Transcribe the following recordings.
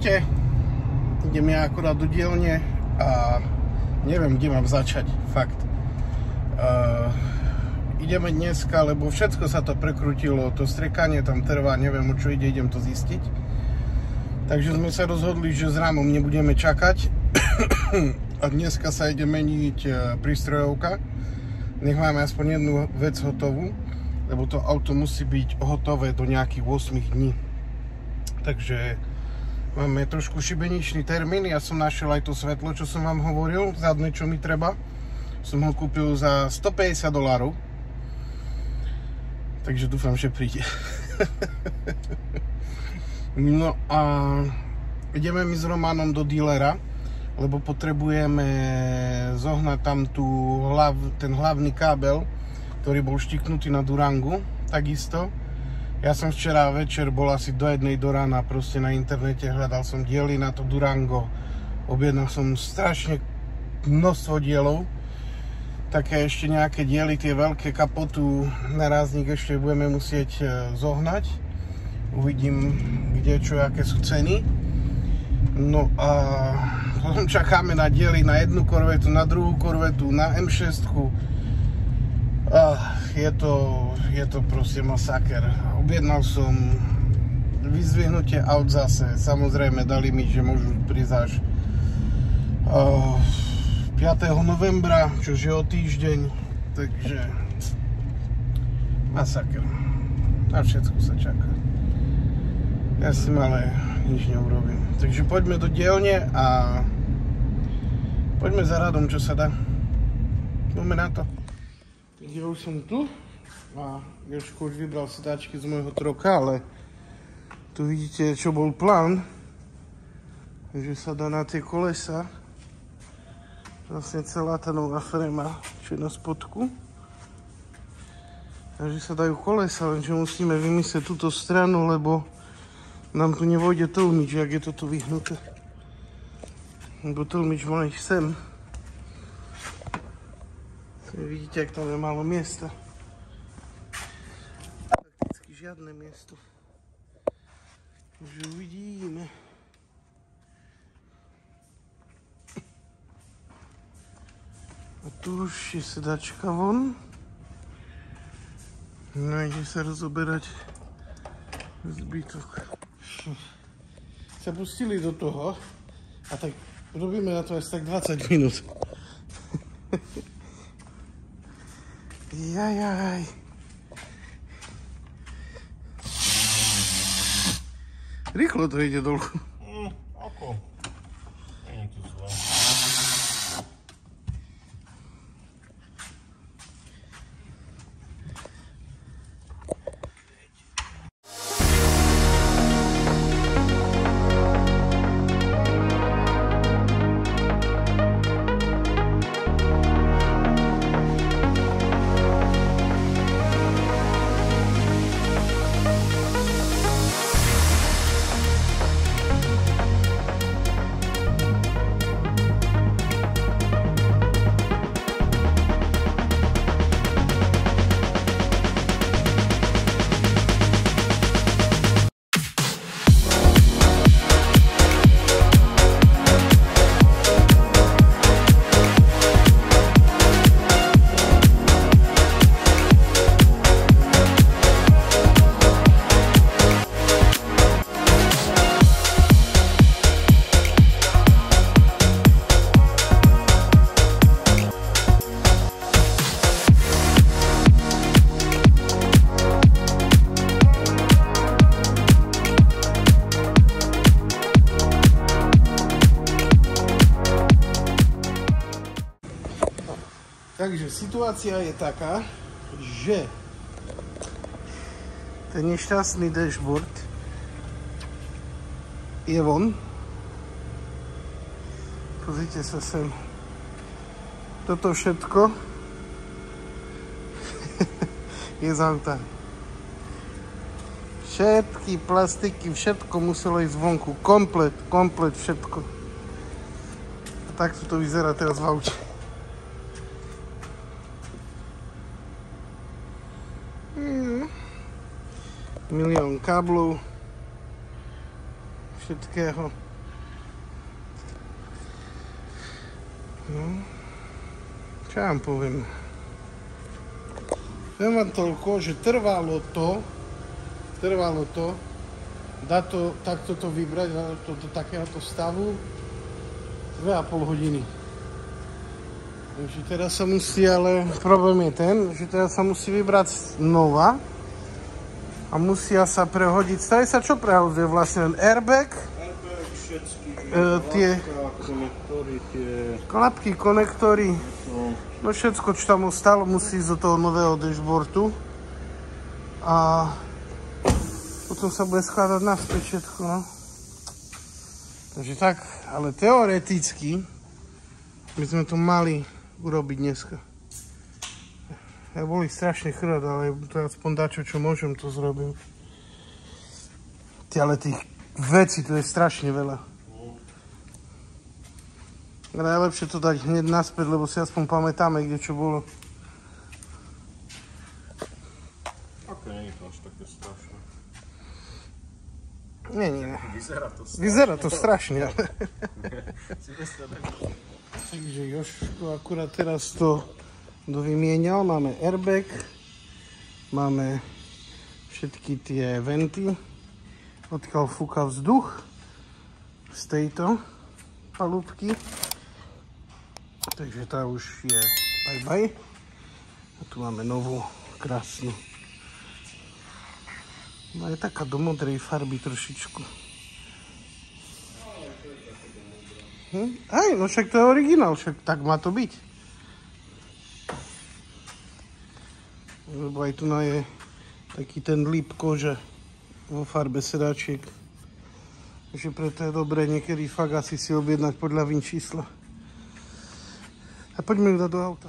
Čaute. Idem ja akurát do dielne a neviem, kde mám začať, fakt. Uh, ideme dneska, lebo všetko sa to prekrutilo, to strekanie tam trvá, neviem o čo ide, idem to zistiť. Takže sme sa rozhodli, že s rámom nebudeme čakať a dneska sa ide meniť e, prístrojovka. Nech máme aspoň jednu vec hotovú, lebo to auto musí byť hotové do nejakých 8 dní. Takže Máme trošku šibeničný termín, ja som našiel aj to svetlo, čo som vám hovoril, zadné, čo mi treba. Som ho kúpil za 150 dolárov. Takže dúfam, že príde. no a ideme my s Romanom do dílera, lebo potrebujeme zohnať tam tú hlav, ten hlavný kábel, ktorý bol štiknutý na Durangu, takisto ja som včera večer bol asi do jednej do rána proste na internete, hľadal som diely na to Durango. Objednal som strašne množstvo dielov. Také ešte nejaké diely, tie veľké kapotu, narazník ešte budeme musieť e, zohnať. Uvidím, kde čo, aké sú ceny. No a potom čakáme na diely na jednu korvetu, na druhú korvetu, na M6. Ah, je to, je to proste masaker objednal som vyzvihnutie aut zase. Samozrejme dali mi, že môžu prísť až uh, 5. novembra, čo je o týždeň. Takže masaker. Na všetko sa čaká. Ja si ale nič neurobím. Takže poďme do dielne a poďme za radom, čo sa dá. Poďme na to. Takže už som tu a Jožko už vybral sedačky z môjho troka, ale tu vidíte, čo bol plán, že sa dá na tie kolesa vlastne celá tá nová frema, čo je na spodku. Takže sa dajú kolesa, lenže musíme vymyslieť túto stranu, lebo nám tu nevojde tlmič, jak je to tu vyhnuté. Lebo tlmič má ísť sem. Vidíte, jak tam je málo miesta žiadne miesto. Už uvidíme. A tu už je sedačka von. No sa rozoberať zbytok. Sa pustili do toho a tak robíme na to asi tak 20 minút. Jajaj. Rýchlo to ide dolu. Mm, ako? Takže situácia je taká, že ten nešťastný dashboard je von. Pozrite sa sem. Toto všetko je z auta. Všetky plastiky, všetko muselo ísť vonku. Komplet, komplet všetko. A takto to vyzerá teraz v aute. milión káblov, všetkého. No, čo vám poviem. Viem vám toľko, že trvalo to, trvalo to, dá to takto to vybrať, dá to do takéhoto stavu 2,5 hodiny. Takže teraz sa musí, ale problém je ten, že teraz sa musí vybrať znova a musia sa prehodiť. Staje sa čo prehoduje vlastne? Len airbag, Airbag, všetky, E, tie- konektory, tie... klapky, konektory, No, no všetko, čo tam ostalo, musí ísť do toho nového dashboardu. A potom sa bude skladať naspäť všetko, no. Takže tak, ale teoreticky by sme to mali urobiť dneska. Ja boli strašne chrad, ale to aspoň dačo, čo môžem, to zrobím. Ty, ale tých vecí, to je strašne veľa. Najlepšie to dať hneď naspäť, lebo si aspoň pamätáme, kde čo bolo. ok, nie je to až také strašné. Nie, nie. Vyzerá to strašné. Vyzerá to strašne, ale... Takže Jožko akurát teraz to dovymienial. Máme airbag, máme všetky tie venty, odkiaľ fúka vzduch z tejto palúbky. Takže tá už je bye bye. A tu máme novú, krásnu. No je taká do modrej farby trošičku. Hm? Aj, no však to je originál, však tak má to byť. Lebo aj tu je taký ten líp kože vo farbe sedačiek. Takže preto je dobré niekedy fakt asi si objednať podľa vin čísla. A poďme do auta.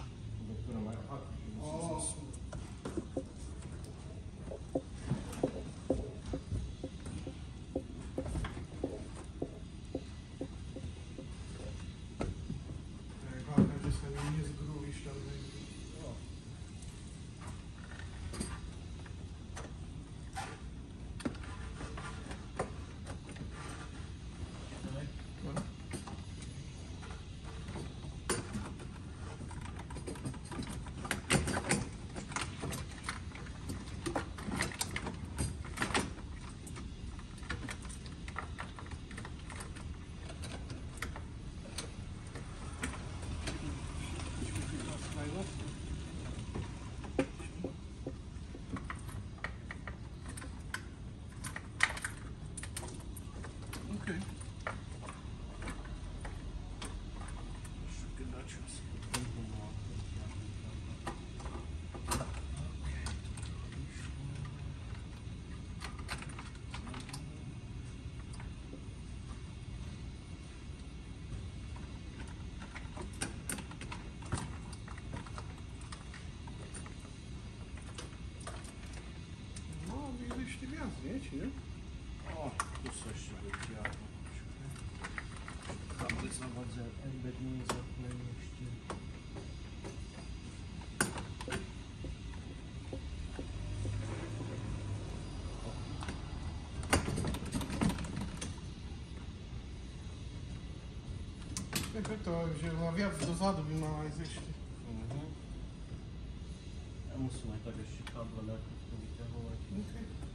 Okay. No, widzę, ešte viac, nie? Či nie? O, tu sa ešte vytiahnu. Kable zavadza, embed nie jest zaplený ešte. Je preto, že oveľa viac dozadu by mala ísť ešte. Mhm. Ja musím aj tak ešte káble nejaké vyťahovať. Okay.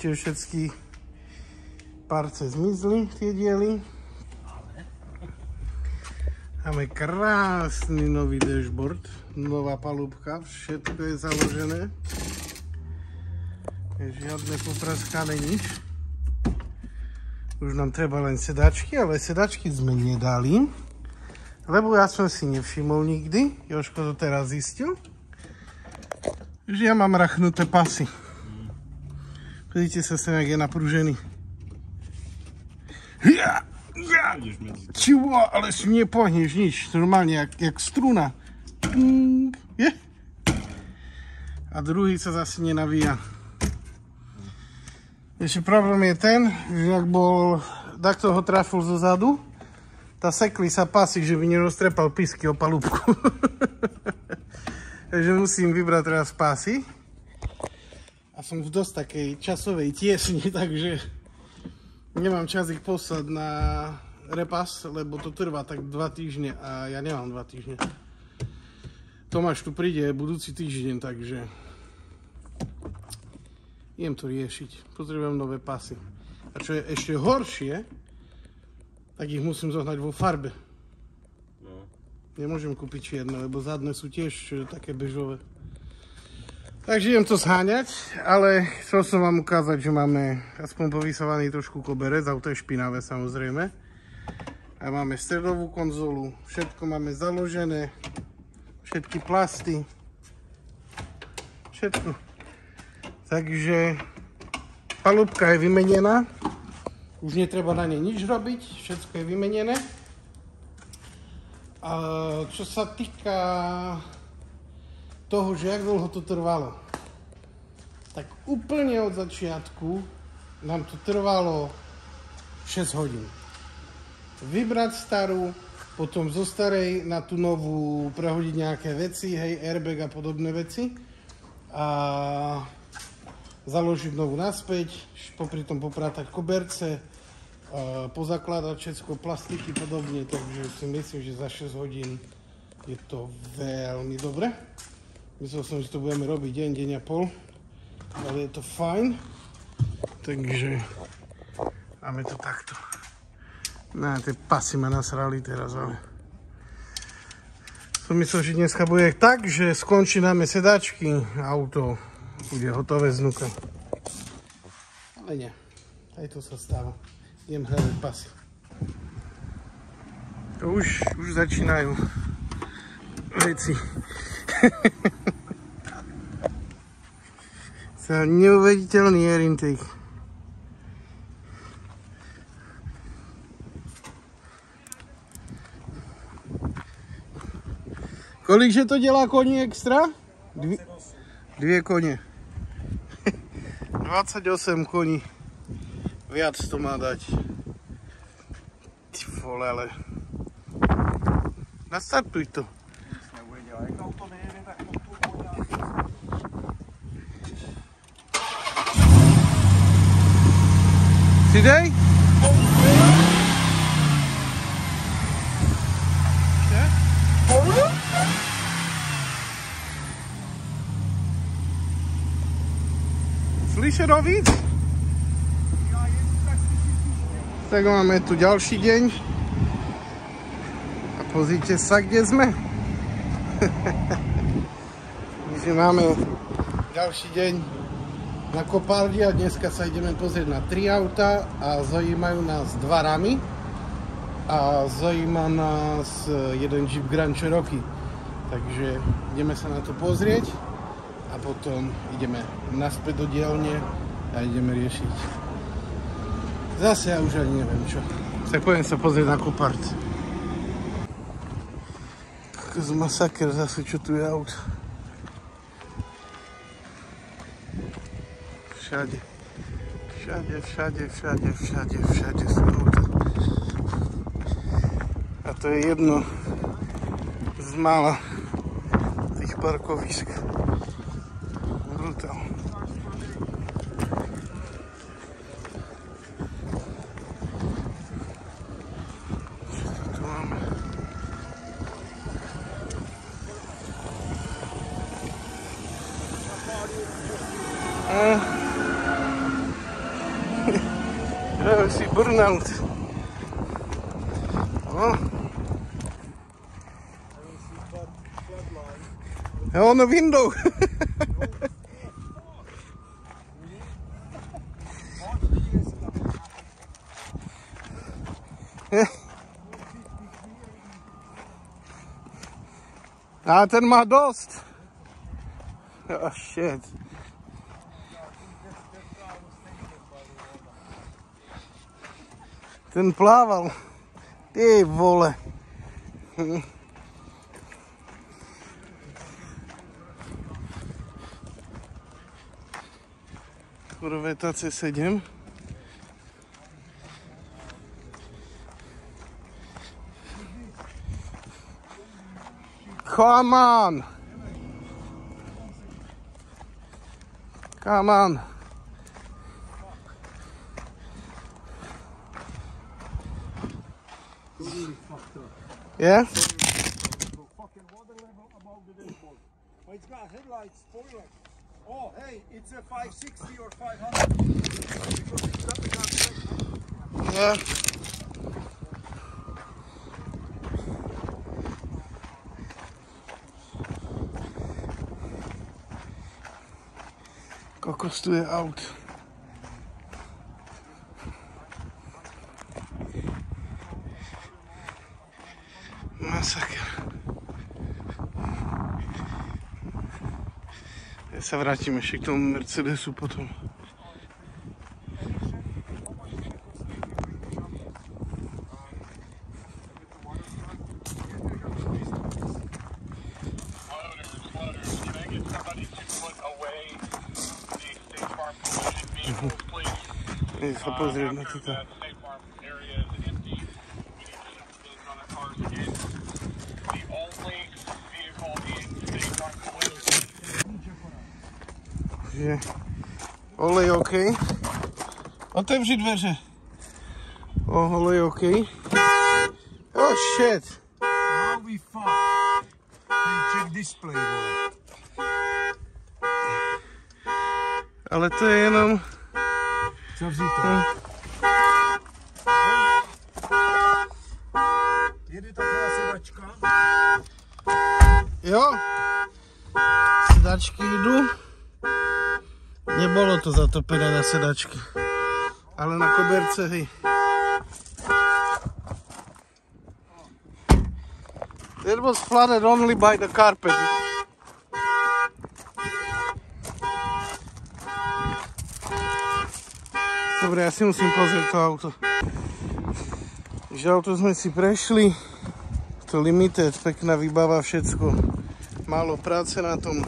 Vidíte, všetky parce zmizli, tie diely. Máme krásny nový dashboard, nová palúbka, všetko je založené. Žiadne popraskané nič. Už nám treba len sedačky, ale sedačky sme nedali. Lebo ja som si nevšimol nikdy, Joško to teraz zistil, že ja mám rachnuté pasy. Vidíte sa sem, jak je napružený. Ja, ja. Čivo, ale si nepohneš nič, normálne jak, jak struna. Je? A druhý sa zase nenavíja. Ešte problém je ten, že ak bol, takto ho trafil zo zadu, tá sekli sa pasy, že by neroztrepal písky o palúbku. Takže musím vybrať teraz pásy. A som v dosť takej časovej tiesni, takže nemám čas ich poslať na repas, lebo to trvá tak dva týždne a ja nemám dva týždne. Tomáš tu príde budúci týždeň, takže idem to riešiť. Potrebujem nové pasy. A čo je ešte horšie, tak ich musím zohnať vo farbe. No. Nemôžem kúpiť čierne, lebo zadné sú tiež e, také bežové. Takže idem to zháňať, ale chcel som vám ukázať, že máme aspoň povysovaný trošku koberec, auto je špinavé samozrejme. A máme stredovú konzolu, všetko máme založené, všetky plasty, všetko. Takže palúbka je vymenená, už netreba na nej nič robiť, všetko je vymenené. A čo sa týka toho, že jak dlho to trvalo, tak úplne od začiatku nám to trvalo 6 hodín. Vybrať starú, potom zo starej na tú novú prehodiť nejaké veci, hej, airbag a podobné veci. A založiť novú naspäť, popri tom popratať koberce, pozakladať všetko, plastiky podobne, takže si myslím, že za 6 hodín je to veľmi dobre. Myslel som, že to budeme robiť deň, deň a pol, ale je to fajn. Takže máme to takto. Na tie pasy ma nasrali teraz, ale... Som myslel, že dneska bude tak, že skončí dáme sedačky, auto bude hotové znuka. Ale nie, aj to sa stáva. Idem hľadať pasy. Už, už začínajú veci. sa neuveriteľný air intake. Kolikže to dělá koní extra? Dvě, dvě koně. 28 koní. Viac to má dať. Ty vole, ale... Nastartuj to. Nebude dělat, jak auto nejede, tak to tu udělá. Ho víc? Tak máme tu ďalší deň. A pozrite sa, kde sme. Takže máme ďalší deň na Kopaldi a dneska sa ideme pozrieť na tri auta a zaujímajú nás dva ramy a zaujíma nás jeden Jeep Grand Cherokee. Takže ideme sa na to pozrieť a potom ideme naspäť do dielne a ideme riešiť Zase ja už ani neviem čo. Tak poďme sa pozrieť na Kopart. Z masaker zase, čo tu je aut. Všade. Všade, všade, všade, všade, všade sú auta. A to je jedno z mála tých parkovisk. Brutál. Tu máme. burnout. No. Ja, on the window. A ten má dost. Oh shit. Ten plával. Ty vole. Korveta C7. Come on! Come on! Yeah? fucking water level above the dashboard. But it's got headlights, spoiler. Oh, hey, it's a 560 or 500. Because it's got, got Yeah. Kokos tu je aut. Masaker. Ja sa vrátim ešte k tomu Mercedesu potom. Floaters, floaters, can I OK. Otevři dveře. O, olej OK. Oh shit. Now we fuck. Hey, check display, boy. Ale to je jenom... Zavři to. Hm. Jede taková sedačka. Jo. Sedačky idú. Nebolo to zatopené na sedačky. Ale na koberce, hej. That was flooded only by the carpet. Dobre, ja si musím pozrieť to auto. Takže auto sme si prešli. To limited, pekná výbava, všetko. Málo práce na tom.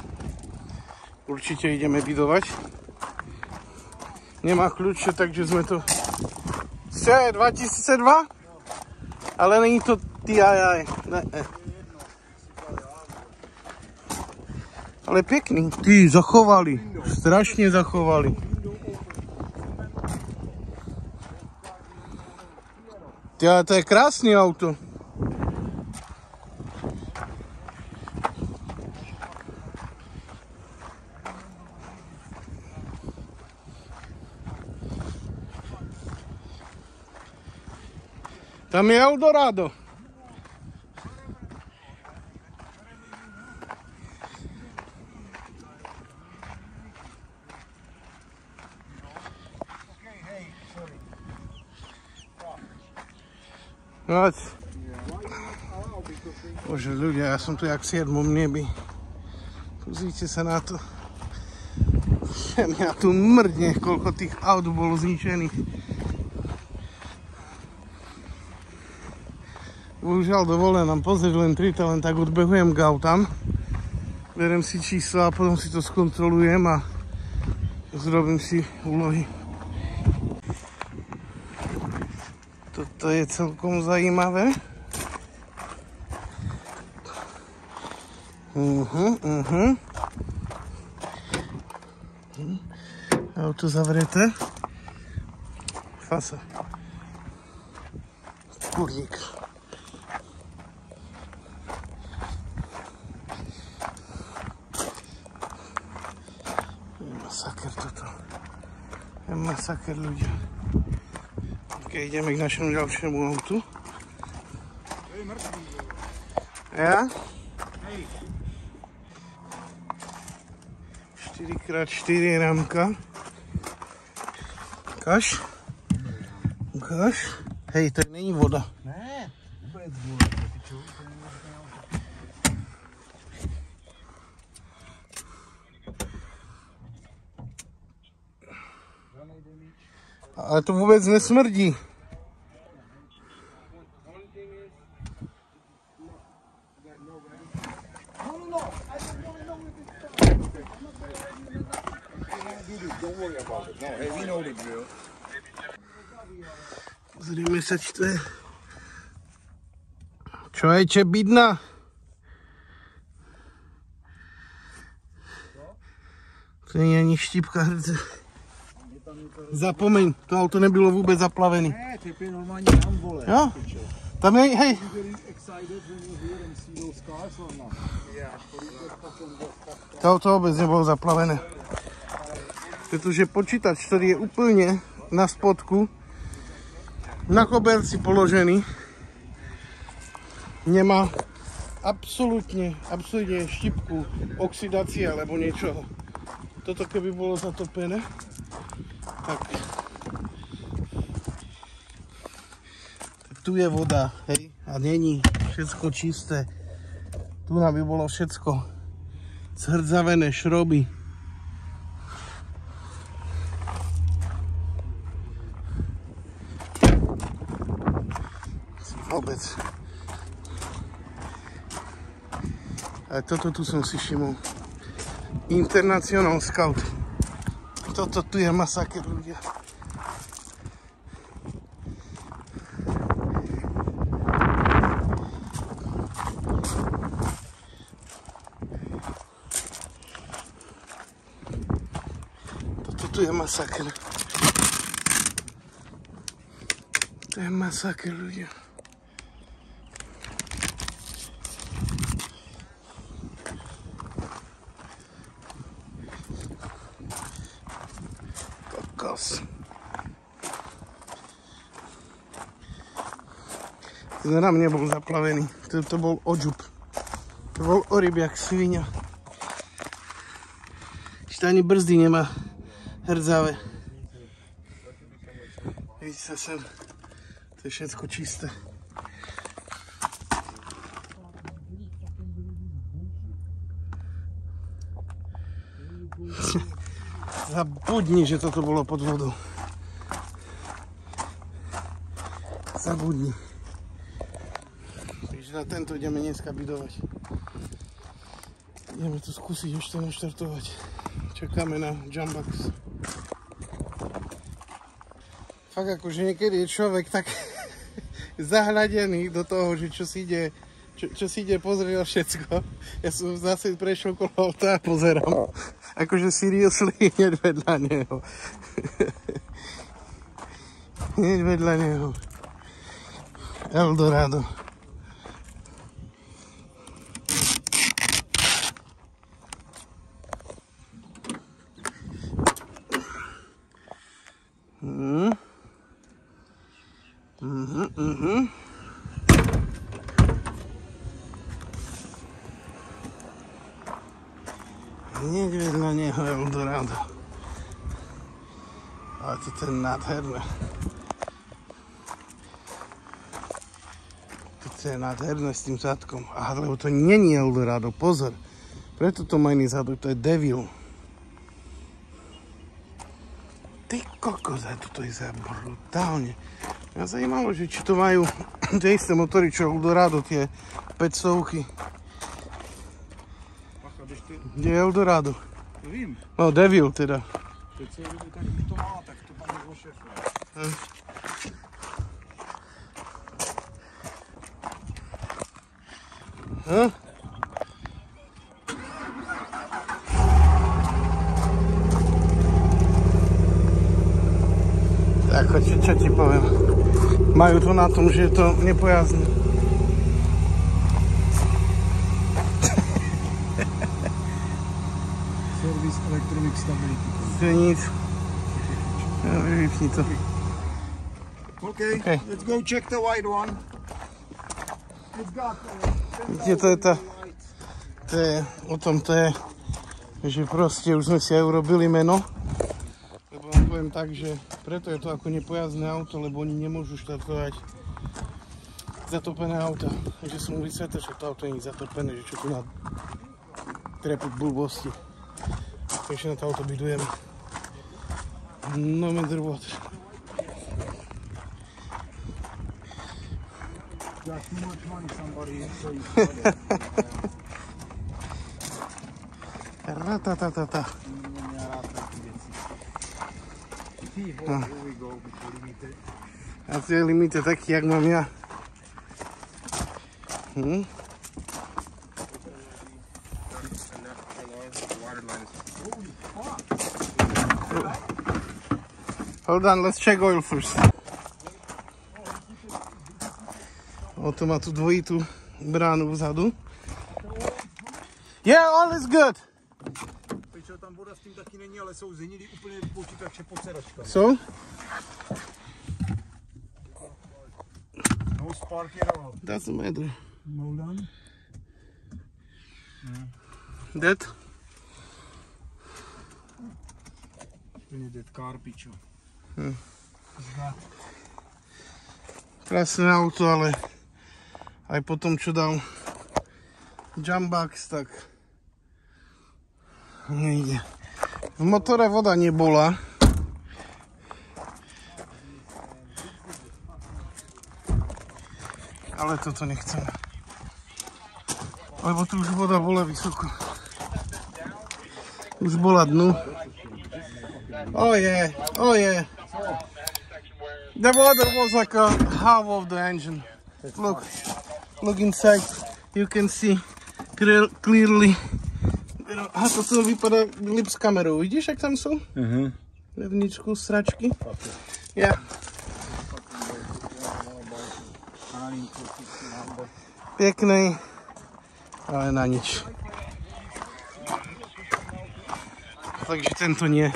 Určite ideme bydovať. Nemá kľúče, takže sme to... Čo je, 2002? Ale není to TII. Ne, ne. Ale pekný. Ty, zachovali. Strašne zachovali. Ty, to je krásny auto. Tam je Eldorado. Noc. Bože ľudia, ja som tu jak v siedmom nebi. Pozrite sa na to. Mňa tu mrdne, koľko tých aut bolo zničených. Bohužiaľ dovolen nám pozrieť len 3, len tak odbehujem k autám. Berem si čísla a potom si to skontrolujem a zrobím si úlohy. Toto je celkom zajímavé. Uh-huh, uh-huh. Auto zavreté. Fasa. Kurník. Je masaker ľudia. Keď ideme k našemu ďalšiemu autu. To je mŕtvý. Ja? Hej, 4x4 rámka. Ukáž? Ukáž? Hej, to není voda. Ne, vůbec vole, to ty čo, to je možné auto. Žádnej damage. Ale to vůbec nesmrdí. No, no, no, I don't know, know if it's done. Okay, I'm not gonna let you know. We're gonna do this, don't worry about it. No, hey, we know the drill. Pozrieme sa, či to je... Človeče, bydna. To nie je ani štípka hrce. Zapomeň, to auto nebylo vůbec zaplavený. Ne, ty je normálně tam, vole. Jo? Tam je, hej? Yeah. to auto vůbec nebylo zaplavené. Protože počítač, který je úplně na spodku, na koberci položený, nemá absolútne, absolútne štipku oxidácie alebo niečoho. Toto keby bolo zatopené, tak, tak tu je voda, hej, a není všetko čisté. Tu nám by bolo všetko zhrdzavené šroby. Vôbec. A toto tu som si všimol. International Scout. Toto tu je masaker ľudia. Toto tu je masaker. To je masaker ľudia. Kokos. Zrám nebol zaplavený. To, bol ožup. To bol oryb jak svinia. Ešte ani brzdy nemá hrdzavé. Vidíte sa sem. To je všetko čisté. Zabudni, že toto bolo pod vodou. Zabudni. Na tento ideme dneska bydovať. Ideme to skúsiť ešte naštartovať. Čakáme na Jumbox. Fakt akože niekedy je človek tak zahľadený do toho, že čo si ide čo, čo si ide pozrieť všetko. Ja som zase prešiel kolo auta a pozerám. Akože seriously hneď vedľa neho. hneď vedľa neho. Eldorado. nádherné. To je nádherné s tým zadkom. Aha, lebo to není Eldorado, pozor. Preto to má iný zadok, to je Devil. Ty kokos, a toto je za brutálne. Mňa zajímalo, že či to majú tie isté motory, čo Eldorado, tie 500 Kde je Eldorado? Vím. No, Devil teda. 500 Hm? Ako, čo, čo ti poviem? Majú to na tom, že je to nepojazdné. Service Electronic Stability. To je nic. Vypni to. Okay, Okay. let's go check the white one. It's got uh, to je tá? 10,000 lights. To je, o tom to je, že proste už sme si aj urobili meno. Lebo vám poviem tak, že preto je to ako nepojazdné auto, lebo oni nemôžu štartovať zatopené auta. Takže som mu vysvetlil, že to auto nie je zatopené, že čo tu na trepiť blbosti. Takže na to auto bydujeme. No matter what. Got too much money, somebody. So you Ratatatata. Here we go, before limited. A to je limit je taký, jak mám ja. Hm? Hold on, let's check oil first. O, to má tú dvojitú bránu vzadu. Yeah, all is good. Pečo, tam voda s tím taky není, ale jsou zenily úplně počítače pod sedačkami. So, No spark at all. doesn't matter. Hold on. That? Úplně dead car, pičo. Hm. Krásne auto, ale aj po tom, čo dal Jumbox, tak nejde. V motore voda nebola. Ale toto nechcem. Lebo tu už voda bola vysoko. Už bola dnu. Oh yeah. The water was like a half of the engine. Look, look inside. You can see clear, clearly. A to tu vypadá lip s kamerou. Vidíš, jak tam jsou? Mhm. Vevnitřku sračky. Yeah. Pěkný, ale na nič. Takže tento nie.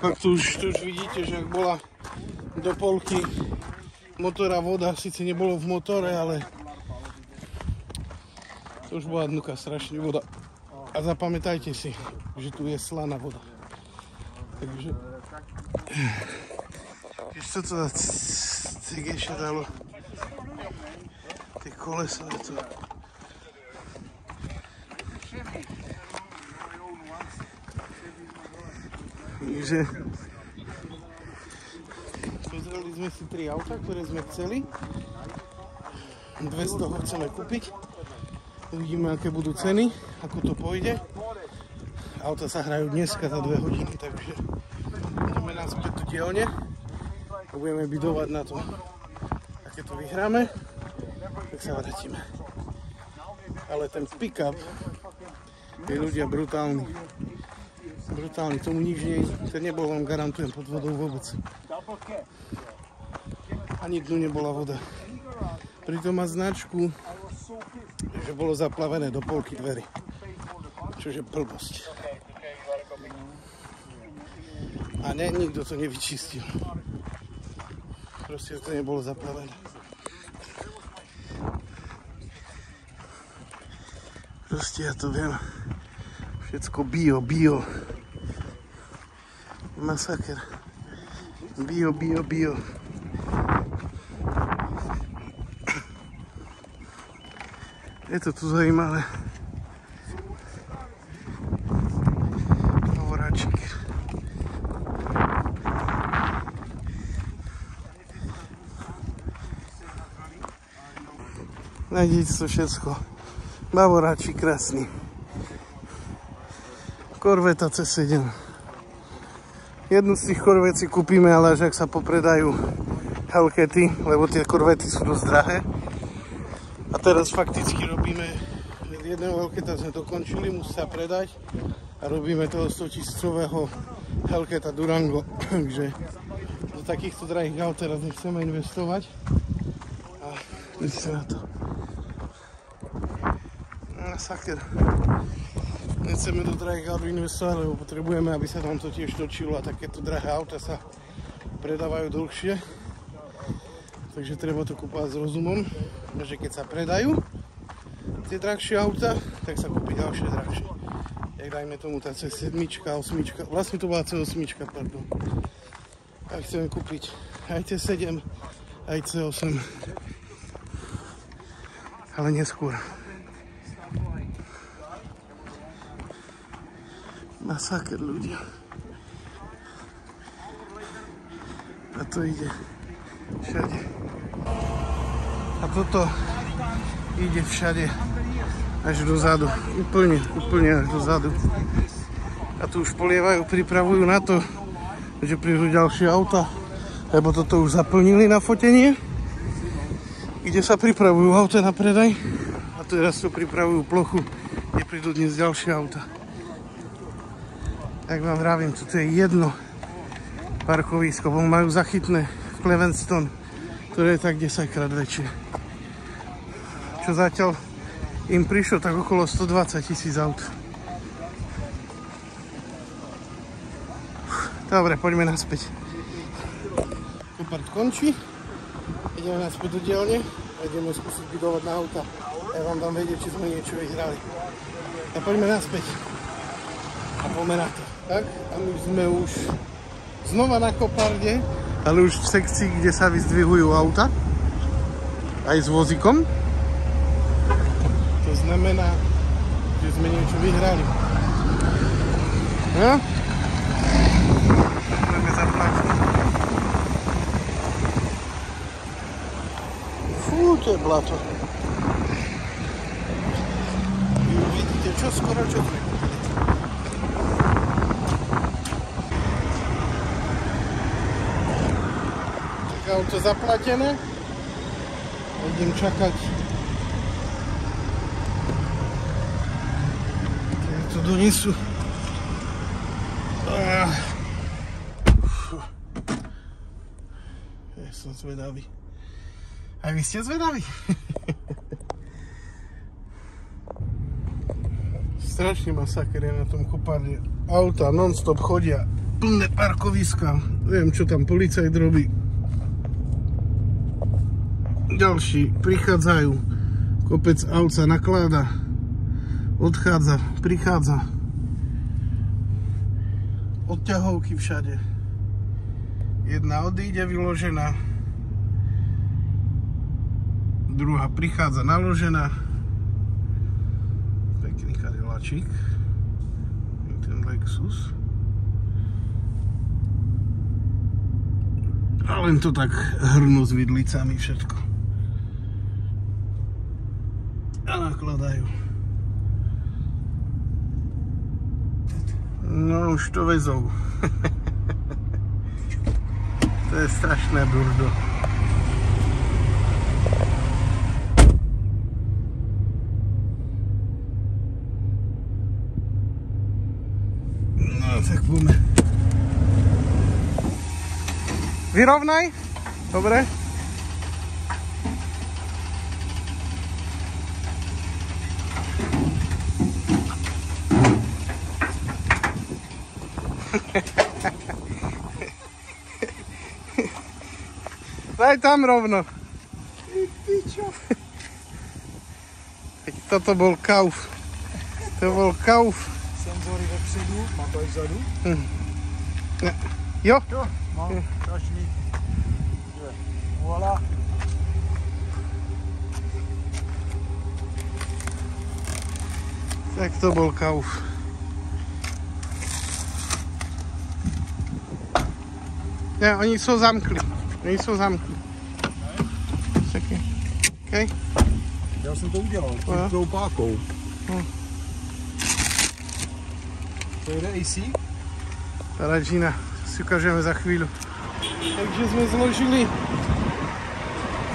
Tak tu už, tu už vidíte, že ak bola do polky motora voda, síce nebolo v motore, ale to už bola dnuka strašne voda. A zapamätajte si, že tu je slaná voda. Takže... Vieš čo to za cigeša dalo? Tie kolesa to. Takže... Sme si tri auta, ktoré sme chceli. Dve z toho chceme kúpiť. Uvidíme, aké budú ceny, ako to pôjde. Auta sa hrajú dneska za dve hodiny, takže ideme naspäť do dielne a budeme bydovať na tom. A keď to vyhráme, tak sa vrátime. Ale ten pick-up je ľudia brutálny. Brutálny, tomu nič nie ten nebol, vám garantujem, pod vodou vôbec. Ani dnu nebola voda. Pritom má značku, že bolo zaplavené do polky dverí. Čože blbosť. A ne, nikto to nevyčistil. Proste to nebolo zaplavené. Proste ja to viem. Všetko bio, bio. Masaker. Bio, bio, bio. Je to tu zajímavé. Hovoráčik. Nájdete to všetko. Bavoráčik krásny. Korveta C7. Jednu z tých korvet si kúpime, ale až ak sa popredajú Hellcaty, lebo tie korvety sú dosť drahé. A teraz fakticky robíme, jedného Hellcata sme dokončili, musí sa predať a robíme toho 100 tisícového Hellcata Durango. Takže do takýchto drahých aut teraz nechceme investovať. A vidíte na to. Masaker. Nechceme do drahých aut investovať, lebo potrebujeme, aby sa tam to tiež točilo a takéto drahé auta sa predávajú dlhšie. Takže treba to kúpať s rozumom, že keď sa predajú tie drahšie auta, tak sa kúpi ďalšie drahšie. Jak dajme tomu tá C7, 8, vlastne to bola C8, pardon. A chceme kúpiť aj C7, aj C8. Ale neskôr. Masaker ľudia. A to ide všade. Toto ide všade až dozadu. Úplne, úplne až dozadu. A tu už polievajú, pripravujú na to, že prídu ďalšie auta, lebo toto už zaplnili na fotenie. Kde sa pripravujú auta na predaj a teraz tu pripravujú plochu, kde prídu dnes ďalšie auta. Tak vám vravím, toto je jedno parkovisko, bo majú zachytné v Clevenston, ktoré je tak 10 krát väčšie. Čo zatiaľ im prišlo tak okolo 120 tisíc aut. Dobre, poďme naspäť. Kopart končí. Ideme naspäť do dielne a ideme skúsiť budovať na auta. Ja vám dám vedieť, či sme niečo vyhrali. A poďme naspäť. A poďme na to. Tak, a my sme už znova na Koparde, ale už v sekcii, kde sa vyzdvihujú auta. Aj s vozikom. Znamená, že sme niečo vyhrali. No? Budeme zaplatiť. Fú, to je blato. Vy uvidíte, čo skoro, čo sme kúpili. Tak auto zaplatené. Idem čakať. To donesú. Ah. Som zvedavý. A vy ste zvedaví? Strašný masaker je na tom koparne. Auta non-stop chodia. Plné parkoviska. Viem, čo tam policajt robí. Ďalší prichádzajú. Kopec aut sa nakláda. Odchádza, prichádza. Odťahovky všade. Jedna odíde vyložená. Druhá prichádza naložená. Pekný kadelačík. Ten Lexus. A len to tak hrnú s vidlicami všetko. A nakladajú. No už to vezou. to je strašné burdo. No tak poďme. Vyrovnaj. Dobre. Daj tam rovno. Teď toto bol kauf. To bol kauf. Senzory vepředu, má to i vzadu. Jo, Jo, mám, strašný. Je. Voilà. tak to bol kauf. Ne, oni jsou zamkli. Oni jsou zamkli. Čekaj. Okay. Já jsem to udělal, Aha. tou pákou. Hm. To jde AC? Paradžina, si ukážeme za chvíľu. Takže sme zložili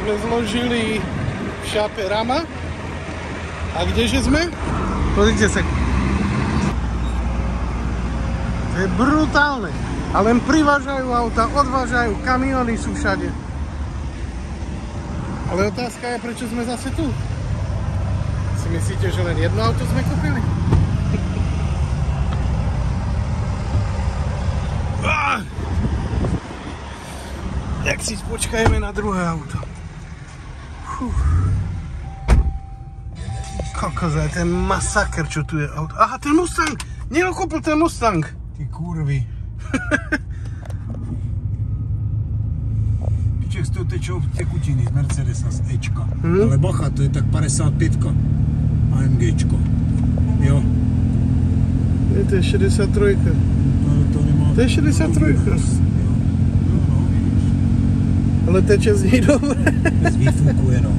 sme zložili v šápe Rama. A kdeže sme? Pozrite sa. To je brutálne. A len privážajú auta, odvážajú, kamiony sú všade. Ale otázka je, prečo sme zase tu? Si myslíte, že len jedno auto sme kúpili? Tak si počkajme na druhé auto. Kokos, ten masaker, čo tu je. auto. Aha, ten Mustang! Niekto kúpil ten Mustang. Ty kurvy. Piček z toho tečou tekutiny z Mercedesa z Ečka. Hm? Ale bacha, to je tak 55 AMGčko. Jo, Je, to je 63. to, to nemá... To je 63. Jo, no. Ale teče z nej dobre. Bez výfuku jenom.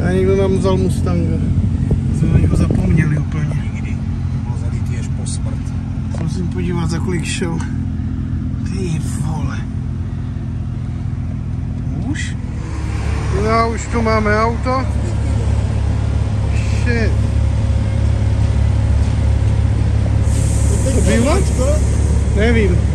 A niekto nám vzal Mustanga. Sme na neho zapomněli úplne. nikdy. Bol zalitý až po smrt. Som si podívať, za kolik šel. Ty vole. Už? No, už tu máme auto. Shit. To bylo? Nevím.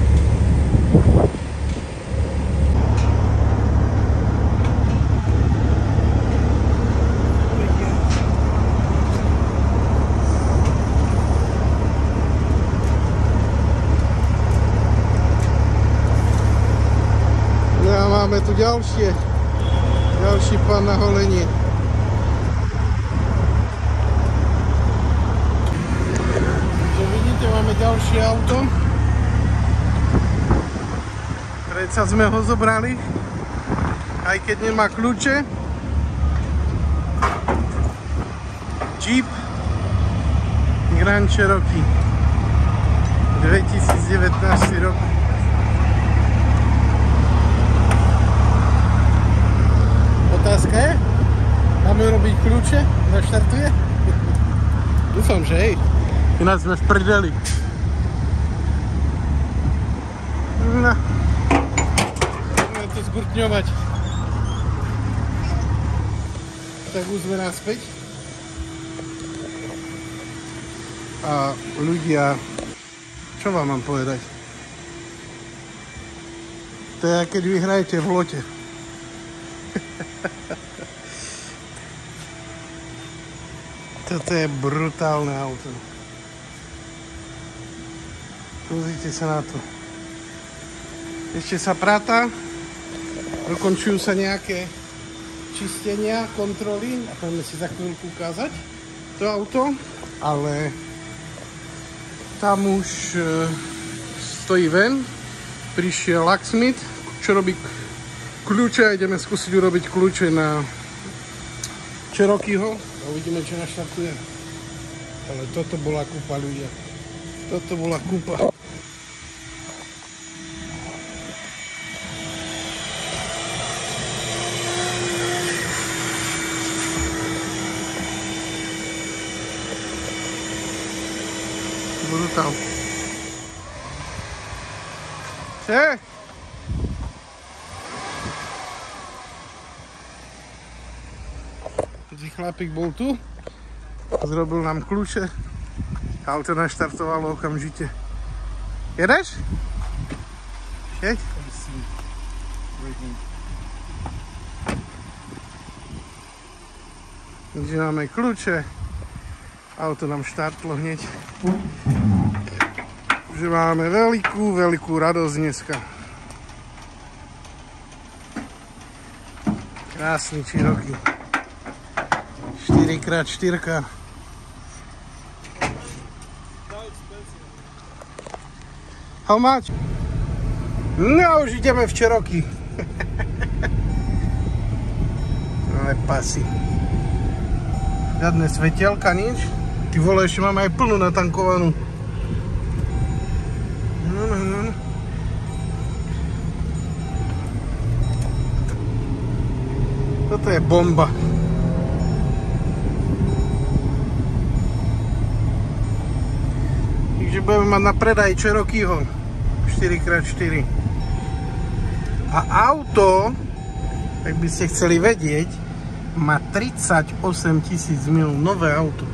No a máme tu ďalšie. Ďalší pán na holenie. Takže vidíte, máme ďalšie auto. Predsa sme ho zobrali, aj keď nemá kľúče. Jeep Grand Cherokee 2019 rok. Otázka je, máme robiť kľúče? Naštartuje? Dúfam, že hej. Ináč sme v prdeli. No. Budeme to zgurtňovať. Tak už sme naspäť. A ľudia, čo vám mám povedať? To je, keď vyhrajete v lote. Toto je brutálne auto. Pozrite sa na to. Ešte sa práta, dokončujú sa nejaké čistenia, kontroly. A poďme si za chvíľku ukázať to auto, ale tam už e, stojí ven, prišiel locksmith, čo robí kľúče a ideme skúsiť urobiť kľúče na Cherokeeho a uvidíme, čo naštartuje. Ale toto bola kúpa ľudia. Toto bola kúpa. Brutál. Che? Keď chlapík bol tu, zrobil nám kľúče, auto naštartovalo okamžite. Jedeš? Jeď? Takže máme kľúče, auto nám štartlo hneď. Že máme veľkú, veľkú radosť dneska. Krásny čiroký. 4x4. How much? No, už ideme v Čeroky. Ale pasy. Žiadne svetelka, nič. Ty vole, ešte máme aj plnú natankovanú. No, no. no. Toto je bomba. Budeme mať na predaj Cherokeeho 4x4. A auto, ak by ste chceli vedieť, má 38 tisíc mil nové auto.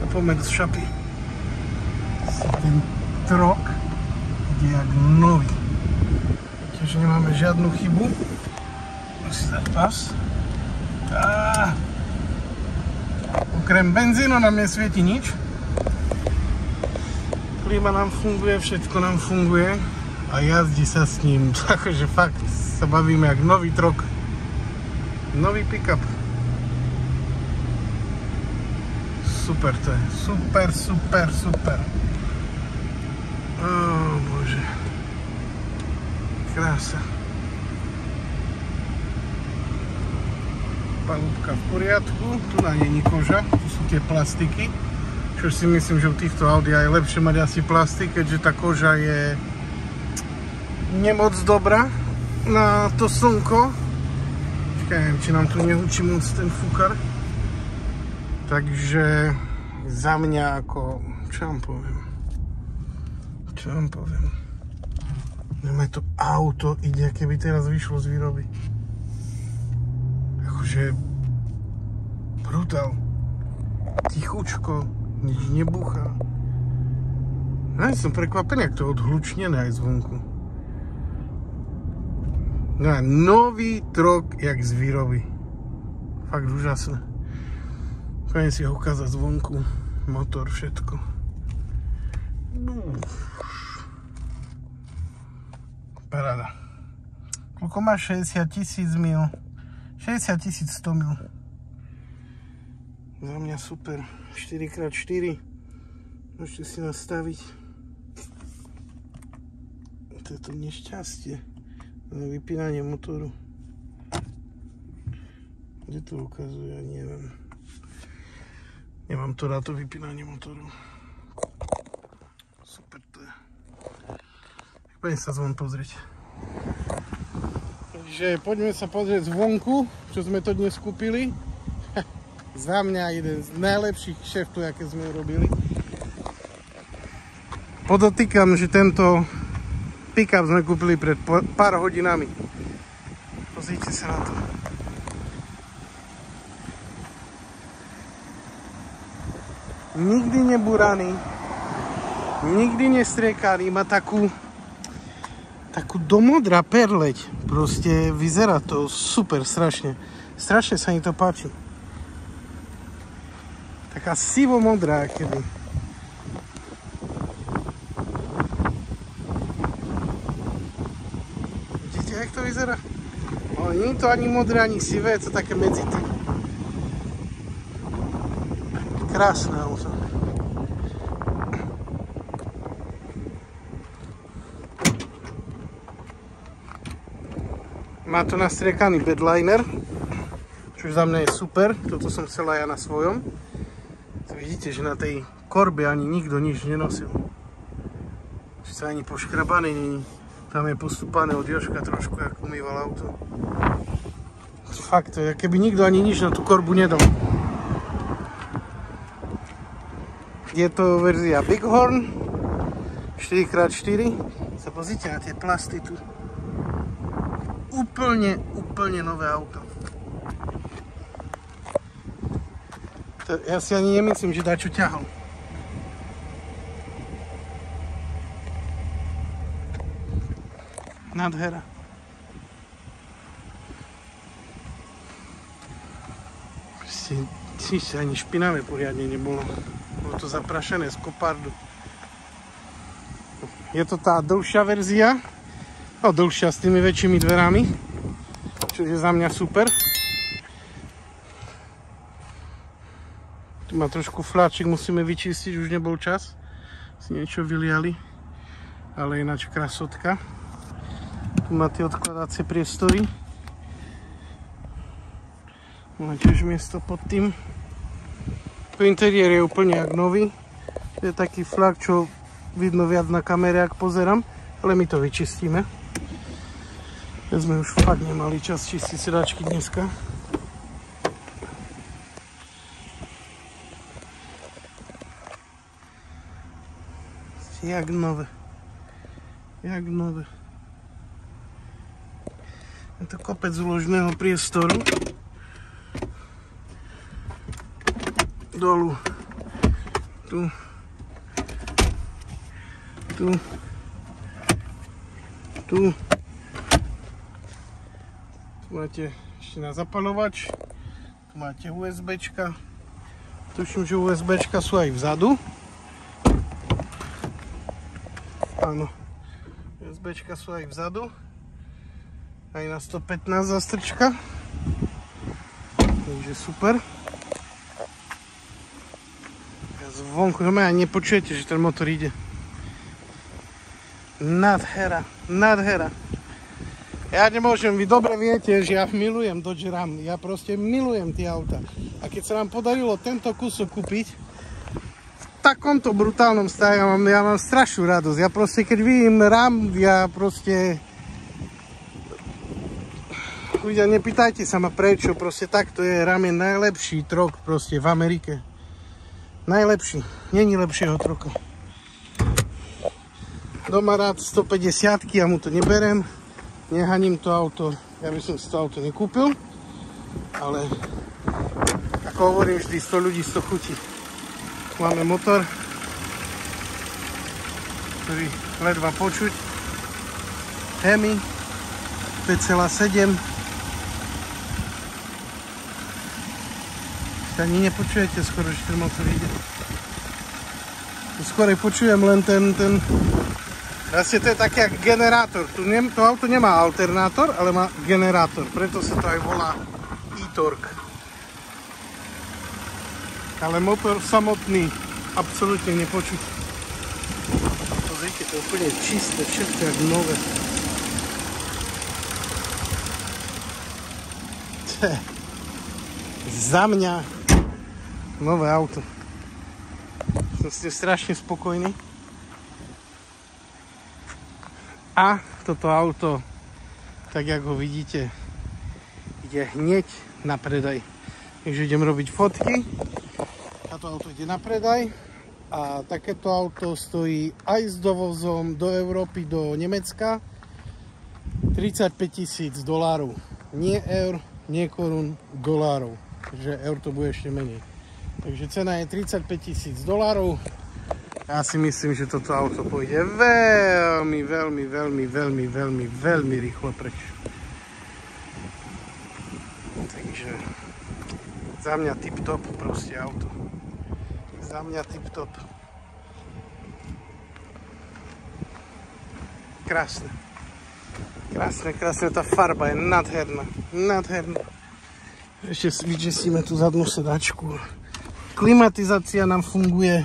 A poďme do šapy. Ten trok ide jak nový. Tiež nemáme žiadnu chybu. Musí dať pas. Okrem benzínu nám nesvieti nič. Klíma nám funguje, všetko nám funguje a jazdí sa s ním akože fakt sa bavíme jak nový trok. Nový pick-up. Super to je. Super, super, super. Ó, bože. Krása. V poriadku. Tu na není koža. Tu sú tie plastiky. Čo si myslím, že u týchto Audi je lepšie mať asi plastik, keďže tá koža je nemoc dobrá na to slnko. Čakaj, či nám tu nehučí moc ten fúkar. Takže za mňa ako, čo vám poviem? Čo vám poviem? Nemaj to auto ide, keby teraz vyšlo z výroby. Akože brutál. Tichučko, nič nebúcha. Ja som prekvapený, ak to odhlučnené aj zvonku. No a nový trok, jak z výroby. Fakt úžasné. Chcem si ho ukázať zvonku. Motor, všetko. Paráda. Koľko má 60 tisíc mil? 60 tisíc 100 mil. Za mňa super. 4x4. Môžete si nastaviť. To je to nešťastie. Na vypínanie motoru. Kde to ukazuje, neviem. Nemám to na to vypínanie motoru. Super to je. Poďme sa zvon pozrieť. Takže poďme sa pozrieť zvonku, čo sme to dnes kúpili. Za mňa jeden z najlepších šeftov, aké sme urobili. Podotýkam, že tento pick-up sme kúpili pred pár hodinami. Pozrite sa na to. Nikdy nebúraný, nikdy nestriekaný, má takú takú domodrá perleť. Proste vyzerá to super, strašne. Strašne sa mi to páči. Taká sivo-modrá, keby. Vidíte, jak to vyzerá? Ale nie je to ani modré, ani sivé, je to také medzi tým. Krásne auto. Má to nastriekaný bedliner, čo za mňa je super. Toto som chcel aj ja na svojom. Vidíte, že na tej korbe ani nikto nič nenosil. Sa ani poškrabaný není. Tam je postúpané od Joška trošku, jak umýval auto. Fakt, keby nikto ani nič na tú korbu nedal. Je to verzia Bighorn 4x4. Sa pozrite na tie plasty tu úplne, úplne nové auto. To, ja si ani nemyslím, že dačo ťahal. Nadhera. Proste, si ani špinavé poriadne nebolo. Bolo to zaprašené z kopardu. Je to tá dlhšia verzia, No, dlhšia s tými väčšími dverami, čo je za mňa super. Tu má trošku fláčik, musíme vyčistiť, už nebol čas. Si niečo vyliali, ale ináč krasotka. Tu má tie odkladacie priestory. Má tiež miesto pod tým. Tu interiér je úplne jak nový. To je taký flak, čo vidno viac na kamere, ak pozerám, ale my to vyčistíme. Keď sme už fakt nemali čas čistiť sedačky dneska. Jak nové. Jak. Je to kopec úložného priestoru. Dolu. Tu. Tu. Tu máte ešte na zapalovač, tu máte USBčka, tuším, že USBčka sú aj vzadu. Áno, USBčka sú aj vzadu. Aj na 115 zastrčka. Takže super. Zvonku, no ani nepočujete, že ten motor ide. Nadhera, nadhera. Ja nemôžem, vy dobre viete, že ja milujem Dodge Ram, ja proste milujem tie auta. A keď sa nám podarilo tento kúsok kúpiť, takomto brutálnom stave, ja mám, ja mám strašnú radosť. Ja proste, keď vidím Ram, ja proste... Ľudia, nepýtajte sa ma prečo, proste takto je, Ram je najlepší trok proste v Amerike. Najlepší, není lepšieho troka. Doma rád 150 ja mu to neberem, nehaním to auto, ja by som si to auto nekúpil, ale ako hovorím vždy, 100 ľudí, 100 chutí. Máme motor, ktorý ledva počuť. Hemi 5,7. Ani nepočujete skoro, že ten motor ide. Skoro počujem len ten, ten Vlastne to je jak generátor. Tu ne, to auto nemá alternátor, ale má generátor. Preto sa to aj volá e-torque. Ale motor samotný absolútne nepočuť. Pozrite, to je úplne čisté, všetko jak nové. Tch. Za mňa nové auto. Som s tým strašne spokojný. A toto auto, tak jak ho vidíte, ide hneď na predaj. Takže idem robiť fotky. Táto auto ide na predaj. A takéto auto stojí aj s dovozom do Európy, do Nemecka 35 tisíc dolárov. Nie eur, nie korún, dolárov. Takže eur to bude ešte menej. Takže cena je 35 tisíc dolárov. Ja si myslím, že toto auto pôjde veľmi, veľmi, veľmi, veľmi, veľmi, veľmi rýchlo preč. Takže za mňa tip-top proste auto. Za mňa tip-top. Krásne. Krásne, krásne, tá farba je nádherná, nádherná. Ešte vyčistíme tú zadnú sedačku. Klimatizácia nám funguje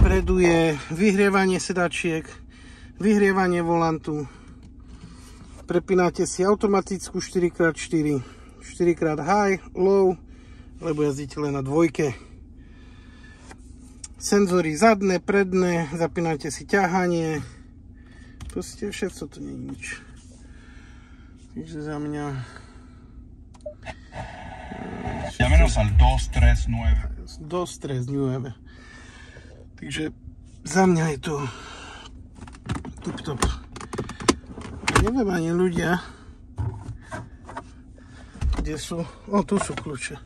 vpredu je vyhrievanie sedačiek, vyhrievanie volantu. Prepínate si automatickú 4x4, 4x high, low, lebo jazdíte len na dvojke. Senzory zadné, predné, zapínate si ťahanie. Proste všetko to nie je nič. Takže za mňa... Llámenos al 239. 239. Takže za mňa je to tip top. Neviem ani ľudia, kde sú, o tu sú kľúče.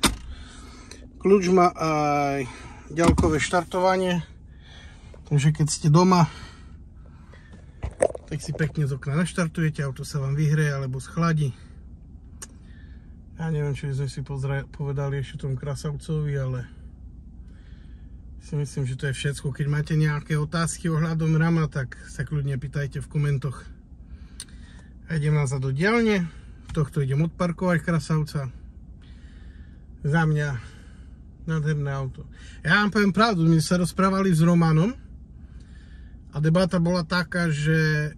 Kľúč má aj ďalkové štartovanie, takže keď ste doma, tak si pekne z okna naštartujete, auto sa vám vyhreje alebo schladí. Ja neviem, čo sme si povedali ešte tomu krasavcovi, ale si myslím, že to je všetko. Keď máte nejaké otázky ohľadom rama, tak sa kľudne pýtajte v komentoch. A idem nazad do dielne. Tohto idem odparkovať krasavca. Za mňa nádherné auto. Ja vám poviem pravdu, my sa rozprávali s Romanom a debata bola taká, že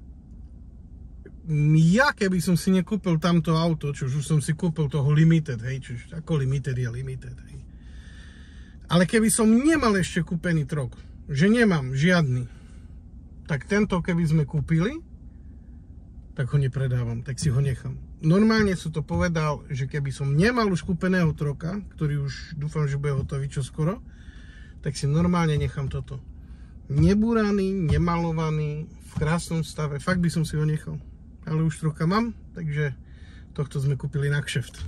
ja keby som si nekúpil tamto auto, čo už som si kúpil toho Limited, hej, čo ako Limited je Limited, hej ale keby som nemal ešte kúpený trok, že nemám žiadny, tak tento keby sme kúpili, tak ho nepredávam, tak si ho nechám. Normálne som to povedal, že keby som nemal už kúpeného troka, ktorý už dúfam, že bude hotový čoskoro, tak si normálne nechám toto. Nebúraný, nemalovaný, v krásnom stave, fakt by som si ho nechal. Ale už trocha mám, takže tohto sme kúpili na kšeft.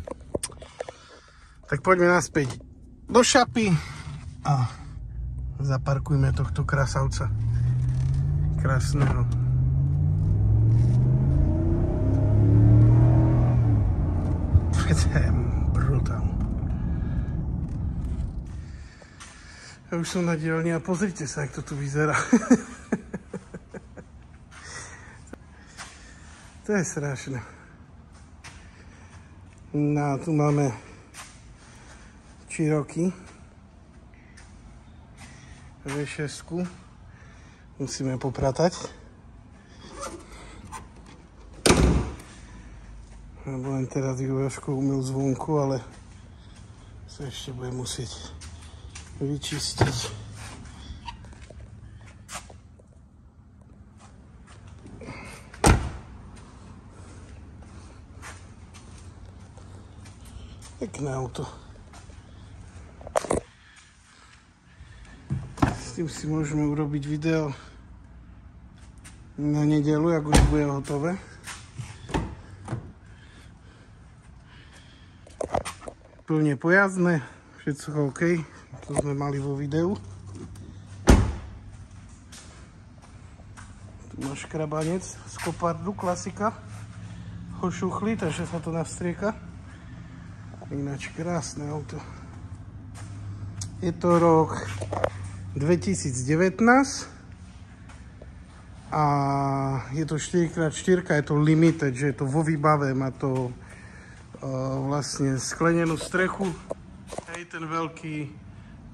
Tak poďme naspäť do šapy a zaparkujme tohto krasavca krásneho. Je brutál. Ja už som na dielni a pozrite sa, jak to tu vyzerá. To je strašné. No a tu máme Cherokee. V6. Musíme popratať. Lebo len teraz ju Jožko umil zvonku, ale sa ešte bude musieť vyčistiť. Pekné auto. S tým si môžeme urobiť video na nedelu, ak už bude hotové. Plne pojazdné, všetko OK. To sme mali vo videu. Tu máš krabanec z kopardu, klasika. Ho šuchli, takže sa to nastrieka. Ináč krásne auto. Je to rok 2019 a je to 4x4, je to limited, že je to vo výbave, má to vlastne sklenenú strechu, hej, ten veľký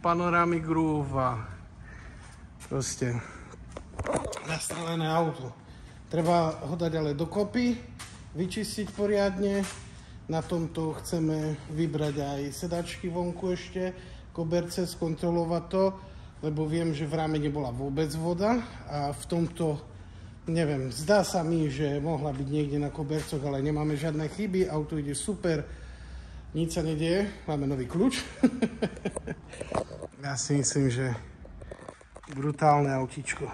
panoramic roof a proste nastrelené auto. Treba ho dať ale dokopy, vyčistiť poriadne, na tomto chceme vybrať aj sedačky vonku ešte, koberce, skontrolovať to, lebo viem, že v ráme nebola vôbec voda a v tomto, neviem, zdá sa mi, že mohla byť niekde na kobercoch, ale nemáme žiadne chyby, auto ide super, nič sa nedieje, máme nový kľúč. ja si myslím, že brutálne autíčko.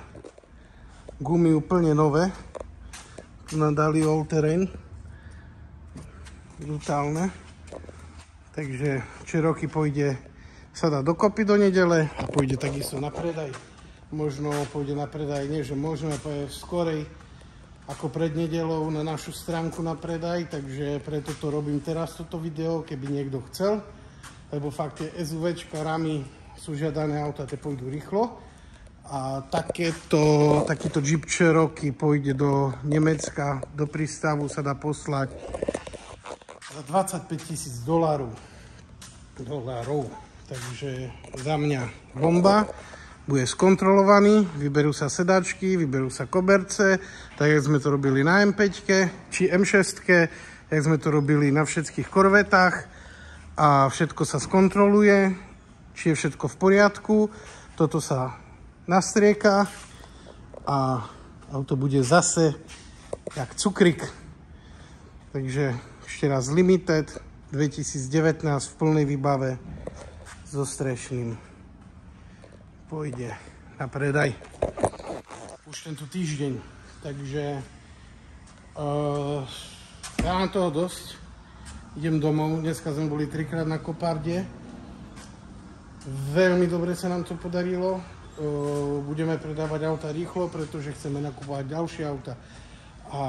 Gumy úplne nové, tu nám dali all terrain brutálne. Takže Cherokee pôjde, sa dá dokopy do nedele a pôjde takisto na predaj. Možno pôjde na predaj, nie že možno, pôjde skorej ako pred nedelou na našu stránku na predaj, takže preto to robím teraz toto video, keby niekto chcel, lebo fakt tie SUVčka, ramy sú žiadané auta, tie pôjdu rýchlo. A takéto, takýto Jeep Cherokee pôjde do Nemecka, do prístavu sa dá poslať za 25 tisíc dolárov. Dolárov. Takže za mňa bomba. Bude skontrolovaný, vyberú sa sedačky, vyberú sa koberce, tak jak sme to robili na M5 či M6, jak sme to robili na všetkých korvetách a všetko sa skontroluje, či je všetko v poriadku. Toto sa nastrieka a auto bude zase jak cukrik. Takže ešte raz Limited 2019 v plnej výbave so strešným. Pôjde na predaj. Už tento týždeň. Takže uh, ja mám toho dosť. Idem domov. Dneska sme boli trikrát na Koparde. Veľmi dobre sa nám to podarilo. Uh, budeme predávať auta rýchlo, pretože chceme nakúpovať ďalšie auta. A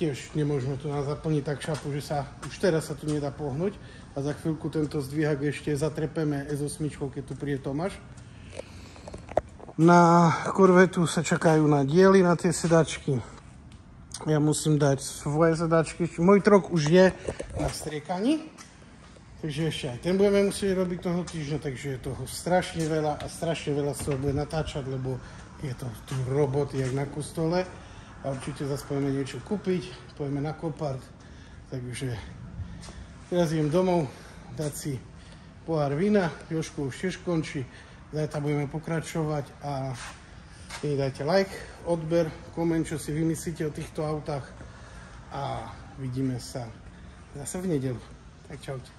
tiež nemôžeme to zaplniť tak šapu, že sa už teraz sa tu nedá pohnúť a za chvíľku tento zdvíhak ešte zatrepeme S8, keď tu príde Tomáš. Na korvetu sa čakajú na diely na tie sedačky. Ja musím dať svoje sedačky. Môj trok už je na striekaní. Takže ešte aj ten budeme musieť robiť toho týždňa, takže je toho strašne veľa a strašne veľa sa toho bude natáčať, lebo je to tu roboty, jak na kostole a určite zase pojeme niečo kúpiť, pojeme na Kopart, takže teraz idem domov dať si pohár vína, Jožko už tiež končí, zajtra budeme pokračovať a dajte like, odber, koment, čo si vymyslíte o týchto autách a vidíme sa zase v nedelu. Tak čaute.